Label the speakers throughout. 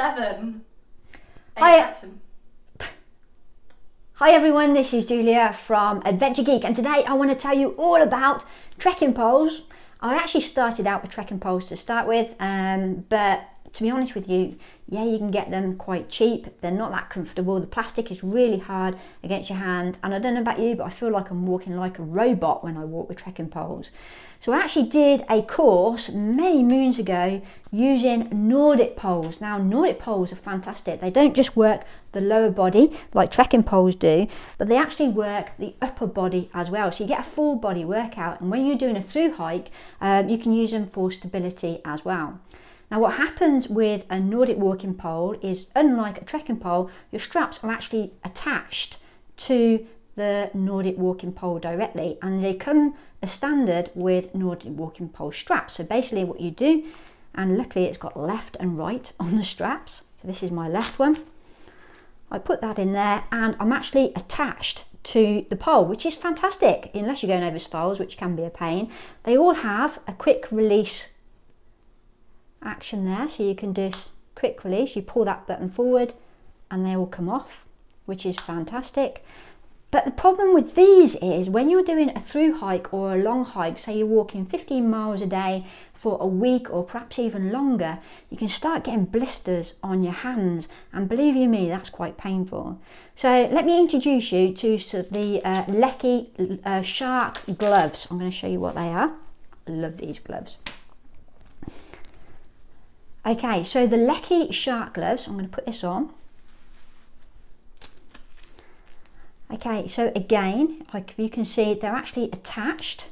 Speaker 1: seven. Eight
Speaker 2: Hi.
Speaker 1: action.
Speaker 2: Hi everyone, this is Julia from Adventure Geek, and today I want to tell you all about trekking poles. I actually started out with trekking poles to start with, um, but to be honest with you, yeah, you can get them quite cheap. They're not that comfortable. The plastic is really hard against your hand, and I don't know about you, but I feel like I'm walking like a robot when I walk with trekking poles. So I actually did a course many moons ago using Nordic poles. Now Nordic poles are fantastic. They don't just work the lower body like trekking poles do, but they actually work the upper body as well. So you get a full body workout and when you're doing a through hike, um, you can use them for stability as well. Now what happens with a Nordic walking pole is unlike a trekking pole, your straps are actually attached to the Nordic walking pole directly and they come as standard with Nordic walking pole straps. So basically what you do, and luckily it's got left and right on the straps. So this is my left one. I put that in there and I'm actually attached to the pole, which is fantastic, unless you're going over stiles, which can be a pain. They all have a quick release action there. So you can do quick release, you pull that button forward and they will come off, which is fantastic. But the problem with these is when you're doing a through hike or a long hike, say you're walking 15 miles a day for a week or perhaps even longer, you can start getting blisters on your hands. And believe you me, that's quite painful. So let me introduce you to the uh, Leki uh, Shark gloves. I'm going to show you what they are. I love these gloves. Okay, so the Leki Shark gloves, I'm going to put this on. Okay, so again, like you can see, they're actually attached.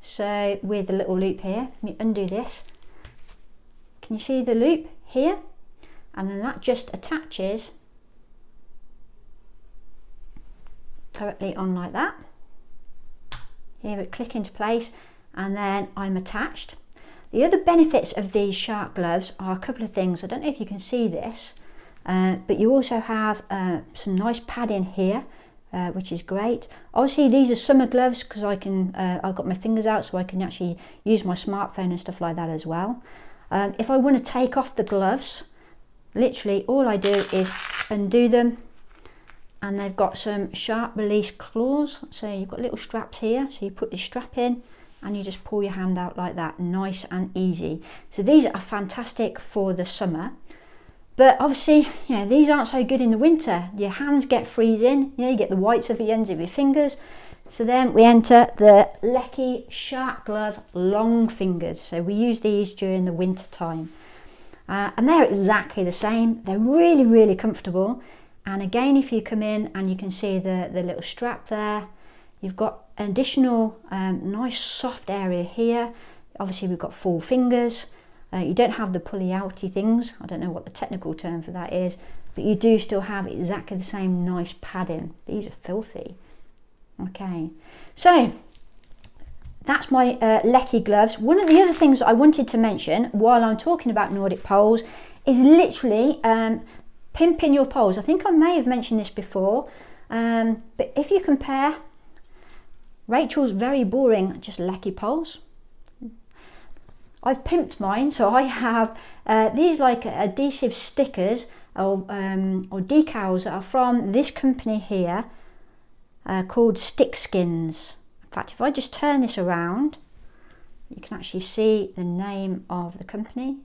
Speaker 2: So with a little loop here, let me undo this. Can you see the loop here? And then that just attaches directly on like that. Here it click into place and then I'm attached. The other benefits of these shark gloves are a couple of things. I don't know if you can see this, uh, but you also have uh, some nice padding here uh, which is great. Obviously these are summer gloves because I can, uh, I've got my fingers out so I can actually use my smartphone and stuff like that as well. Um, if I want to take off the gloves, literally all I do is undo them and they've got some sharp release claws. So you've got little straps here, so you put your strap in and you just pull your hand out like that, nice and easy. So these are fantastic for the summer. But obviously, you know, these aren't so good in the winter. Your hands get freezing, you know, you get the whites of the ends of your fingers. So then we enter the Leki Shark Glove Long Fingers. So we use these during the winter time. Uh, and they're exactly the same. They're really, really comfortable. And again, if you come in and you can see the, the little strap there, you've got an additional um, nice soft area here. Obviously we've got full fingers. Uh, you don't have the pulley outy things. I don't know what the technical term for that is, but you do still have exactly the same nice padding. These are filthy. Okay, so that's my uh, Leki gloves. One of the other things I wanted to mention while I'm talking about Nordic poles is literally um, pimping your poles. I think I may have mentioned this before, um, but if you compare Rachel's very boring, just Leki poles I've pimped mine, so I have uh, these like adhesive stickers or, um, or decals that are from this company here uh, called StixSkins. In fact, if I just turn this around, you can actually see the name of the company.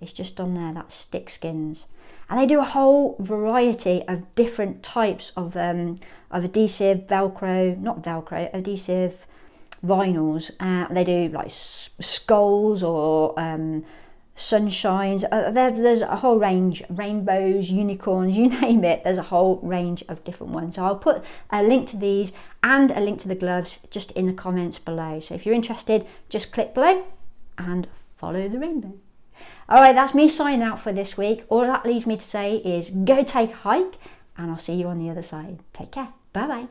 Speaker 2: It's just on there, that's StixSkins. And they do a whole variety of different types of, um, of adhesive, Velcro, not Velcro, adhesive vinyls. Uh, they do like skulls or um, sunshines. Uh, there, there's a whole range, rainbows, unicorns, you name it. There's a whole range of different ones. So I'll put a link to these and a link to the gloves just in the comments below. So if you're interested, just click below and follow the rainbow. All right, that's me signing out for this week. All that leaves me to say is go take a hike and I'll see you on the other side. Take care. Bye bye.